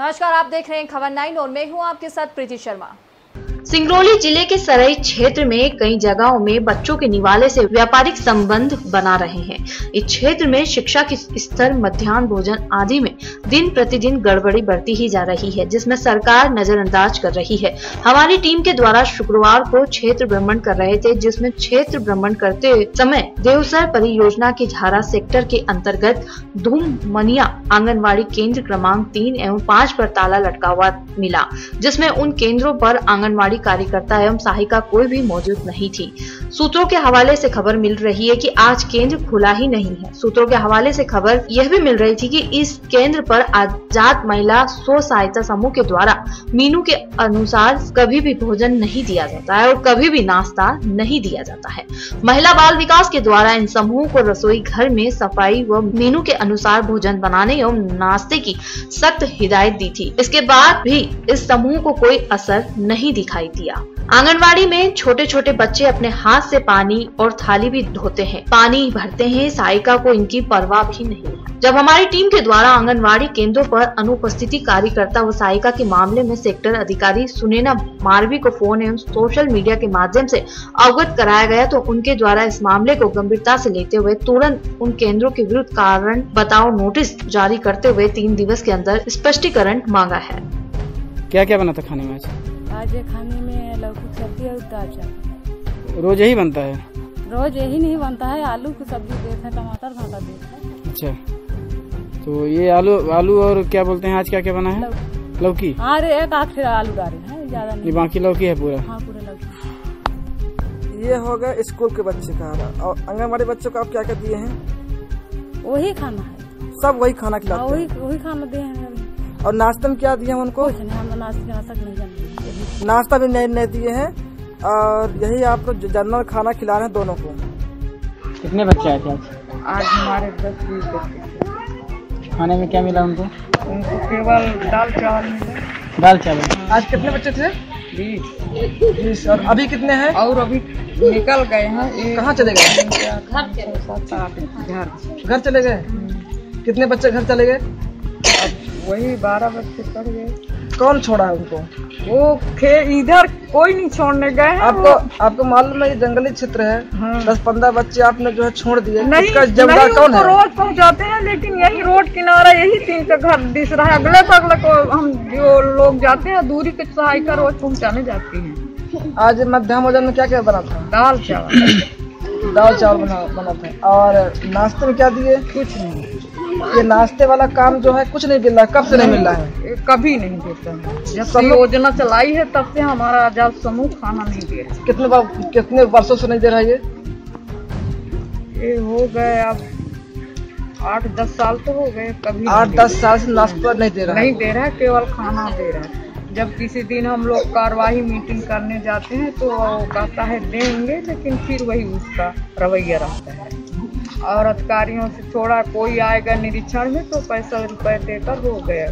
नमस्कार आप देख रहे हैं खबर नाइन और मैं हूँ आपके साथ प्रीति शर्मा। सिंगरौली ज़िले के सराई क्षेत्र में कई जगहों में बच्चों के निवाले से व्यापारिक संबंध बना रहे हैं। इस क्षेत्र में शिक्षा के स्तर, मध्यान्ह भोजन आदि में दिन प्रतिदिन गड़बड़ी बढ़ती ही जा रही है, जिसमें सरकार नजरअंदाज कर रही है। हमारी टीम के द्वारा शुक्रवार को क्षेत्र भ्रमण कर रहे थे, जिसमें क्षेत्र भ्रमण करते समय देवसर परियोजना के झारा सेक्टर के अंतर्गत धूम मनिया आंगनबाड़ी केंद्र क्रमांक तीन एवं पाँच पर ताला लटका हुआ मिला, जिसमें उन केंद्रों पर आंगनबाड़ी कार्यकर्ता एवं सहायिका कोई भी मौजूद नहीं थी। सूत्रों के हवाले से खबर मिल रही है कि आज केंद्र खुला ही नहीं है। सूत्रों के हवाले से खबर यह भी मिल रही थी कि इस केंद्र पर आज़ाद महिला स्व सहायता समूह के द्वारा मीनू के अनुसार कभी भी भोजन नहीं दिया जाता है और कभी भी नाश्ता नहीं दिया जाता है। महिला बाल विकास के द्वारा इन समूह को रसोई घर में सफ़ाई व मीनू के अनुसार भोजन बनाने एवं नाश्ते की सख्त हिदायत दी थी। इसके बाद भी इस समूह को कोई असर नहीं दिखाई दिया। आंगनवाड़ी में छोटे छोटे बच्चे अपने हाथ से पानी और थाली भी धोते हैं। पानी भरते हैं सहायिका को इनकी परवाह भी नहीं है। जब हमारी टीम के द्वारा आंगनवाड़ी केंद्रों पर अनुपस्थिति कार्यकर्ता व सहायिका के मामले में सेक्टर अधिकारी सुनेना मारवी को फ़ोन एवं सोशल मीडिया के माध्यम से अवगत कराया गया तो उनके द्वारा इस मामले को गंभीरता से लेते हुए तुरंत उन केंद्रों के विरुद्ध कारण बताओ नोटिस जारी करते हुए तीन दिवस के अंदर स्पष्टीकरण मांगा है। क्या क्या बना था खाने में आज खाने में लौकी की सब्ज़ी और दाल चावल रोज यही बनता है? रोज यही नहीं बनता है आलू की सब्ज़ी देते हैं टमाटर भाटा देते हैं। अच्छा। तो ये आलू आलू और क्या बोलते हैं आज क्या क्या बना है? लौकी। हाँ एक फिर आलू डाले हैं ज़्यादा ये नहीं बाकी लौकी है पूरा? हाँ पूरे लौकी। ये हो गया स्कूल के बच्चे का और आंगनबाड़ी बच्चों को आप क्या क्या दिए हैं? वही खाना है। सब वही खाना हाँ खिलाते वही वही खाना दिए हैं। और नाश्ते में क्या दिए उनको? नाश्ते नाश्ता नहीं जानते नाश्ता भी नहीं नहीं दिए हैं और यही आपको जो जनरल खाना खिला रहे हैं दोनों को। कितने बच्चे आए थे आज? आज हमारे दस बीस बच्चे खाने में क्या मिला उनको? उनको केवल दाल चावल मिले। दाल चावल। आज कितने बच्चे थे? बीस। बीस। और अभी कितने हैं? और अभी निकल गए हैं। कहाँ चले गए? घर। घर चले गए? कितने बच्चे घर चले गए? वही बारह बच्चे पड़ गए। कौन छोड़ा है उनको। वो खे इधर कोई नहीं छोड़ने गए हैं आपको आपको मालूम है ये जंगली क्षेत्र है? हाँ। दस पंद्रह बच्चे आपने जो है छोड़ दिए। नहीं नहीं कौन उनको है? रोज पहुंचाते हैं लेकिन यही रोड किनारा यही तीन का घर दिख रहा है। अगले बगले को हम जो लोग जाते हैं दूरी के सहायिका रोज पहुँचाने जाती हैं। आज मध्याह्न भोजन में क्या क्या बना था? दाल चावल। दाल चावल बना बना था। और नाश्ते में क्या दिए? कुछ नहीं। ये नाश्ते वाला काम जो है कुछ नहीं मिल रहा है। कब से नहीं मिल रहा है? कभी नहीं देता है। जब से योजना चलाई है तब से हमारा आज़ाद समूह खाना नहीं दे रहा कितने बार कितने वर्षों से नहीं दे रहा है ये? ये हो गए अब आठ दस साल तो हो गए कभी आठ दस साल से नाश्ता नहीं दे रहा। रहा नहीं दे रहा है केवल खाना दे रहा है। जब किसी दिन हम लोग कार्यवाही मीटिंग करने जाते हैं तो कहता है देंगे लेकिन फिर वही उसका रवैया रहता है। और अधिकारियों से थोड़ा कोई आएगा निरीक्षण में तो पैसा रुपए देकर हो गया।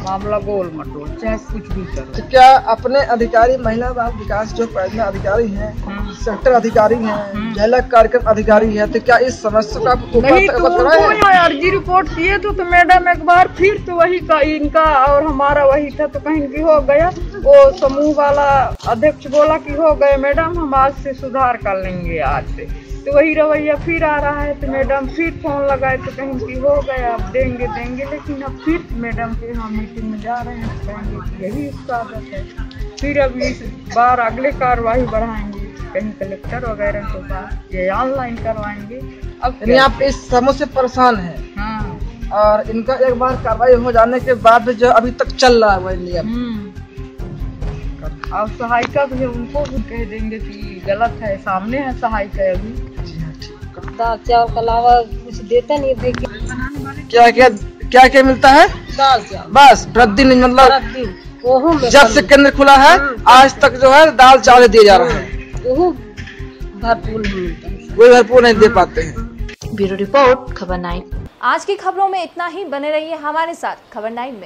मामला गोल मटोल चाहे कुछ भी करो। तो क्या अपने अधिकारी महिला बाल विकास जो पहले अधिकारी हैं। सेक्टर अधिकारी हैं जिला कार्यक्रम अधिकारी है तो क्या इस समस्या का आपको नहीं तो अर्जी रिपोर्ट किए थे तो मैडम एक बार फिर तो वही का इनका और हमारा वही था तो कहीं की हो गया। वो समूह वाला अध्यक्ष बोला की हो गए मैडम हम आज से सुधार कर लेंगे आज से। तो वही रवैया फिर आ रहा है तो मैडम फिर फ़ोन लगाए तो कहीं की हो गया अब देंगे देंगे। लेकिन अब फिर मैडम के यहाँ मीटिंग में जा रहे हैं तो कहेंगे यही इसका आदत है। फिर अब इस बार अगले कार्रवाई बढ़ाएँगे। कहीं कलेक्टर वगैरह के पास ये ऑनलाइन करवाएँगे। अब यानी आप इस समूह से परेशान हैं। हाँ। और इनका एक बार कार्रवाई हो जाने के बाद जो अभी तक चल रहा है वही हम्म। सहायिका भी है, उनको भी कह देंगे कि गलत है सामने है सहायिका अभी। दाल चावल के अलावा कुछ देते नहीं देखिए क्या क्या क्या क्या मिलता है? दाल चावल। बस प्रतिदिन मतलब जब से केंद्र खुला है आज तक जो है दाल चावल दिए जा रहे हैं। ओहू भरपूर नहीं मिलता। है कोई भरपूर नहीं दे पाते हैं। ब्यूरो रिपोर्ट खबर नाइन। आज की खबरों में इतना ही बने रहिए हमारे साथ खबर नाइन में।